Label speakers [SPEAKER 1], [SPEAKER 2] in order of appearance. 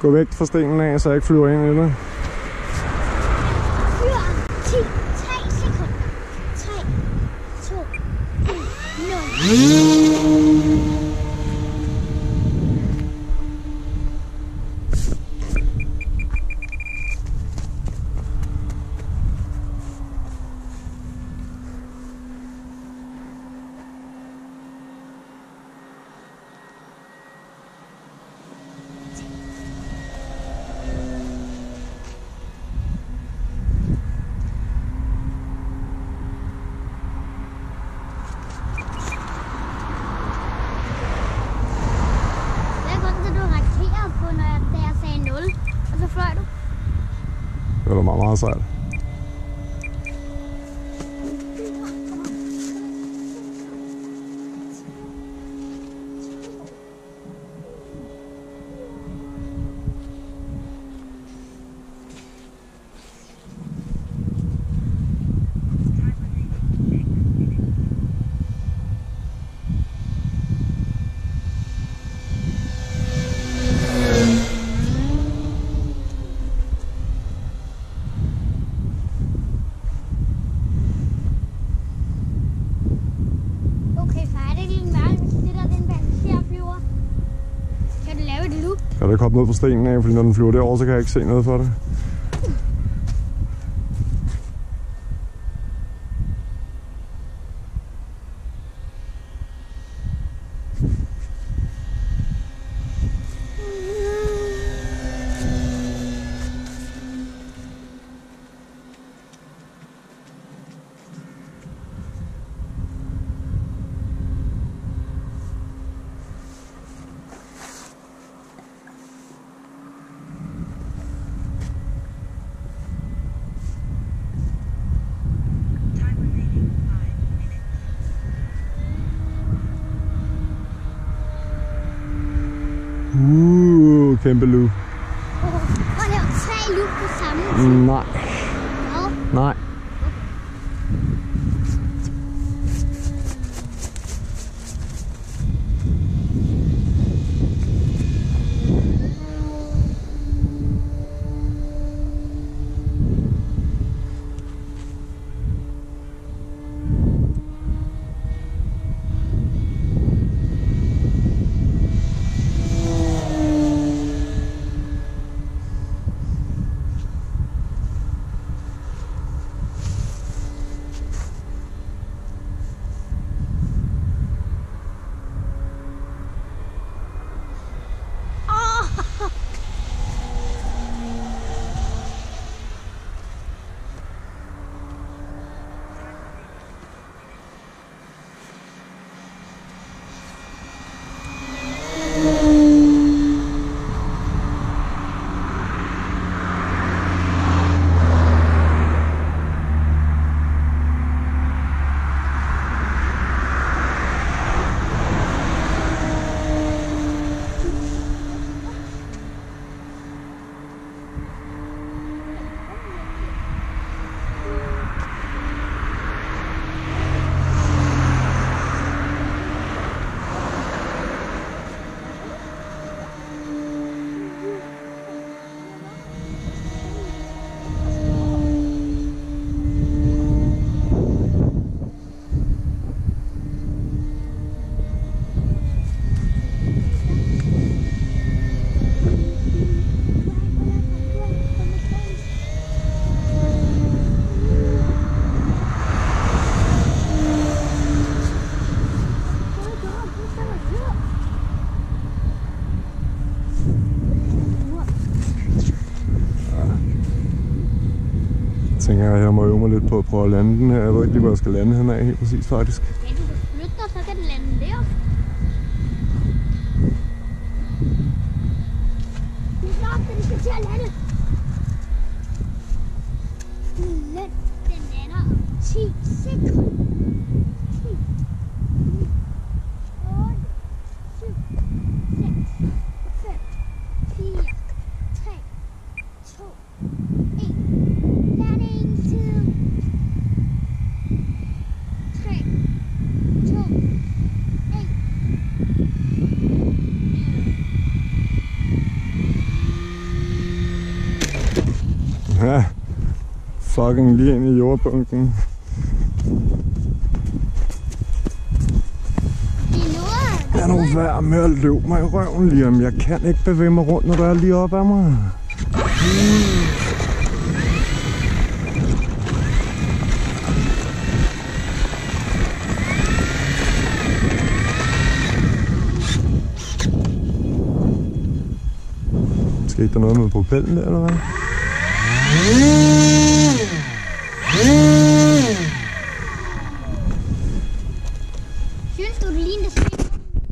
[SPEAKER 1] Gå væk fra stenen af, så jeg ikke flyver ind i det.
[SPEAKER 2] Fyr om 10, 3 sekunder. 3, 2, 1, 0. Hvad er grunden til, at du reagerede på, når jeg, da jeg sagde 0? Og så fløj du?
[SPEAKER 1] Det var da meget, meget sejt.
[SPEAKER 2] Okay, far, er det ikke lidt mærkeligt, hvis det der det er en passagerflyver? Kan du lave et loop?
[SPEAKER 1] Jeg kan da ikke hoppe ned på stenen af, fordi når den flyver derover, så kan jeg ikke se noget for det. Uh, kæmpe loop.
[SPEAKER 2] Prøv at lave tre loop på samme tid.
[SPEAKER 1] Nej,
[SPEAKER 2] Hvad?
[SPEAKER 1] nej. Tænker jeg, at jeg må øve mig lidt på at prøve at lande den her. Jeg ved ikke lige, hvor jeg skal lande hen af helt præcis faktisk.
[SPEAKER 2] Okay, du kan flytte dig, så kan den lande der. Du slår op, den skal til at lande. Den lander om 10 sekunder. 10,
[SPEAKER 1] fucking lige ind i jordbunken.
[SPEAKER 2] I nu
[SPEAKER 1] Er værd med at løbe mig i røven lige om. Jeg kan ikke bevæge mig rundt, når der er lige op ad mig. Skete der noget med propellen der, eller hvad? Mm-hmm.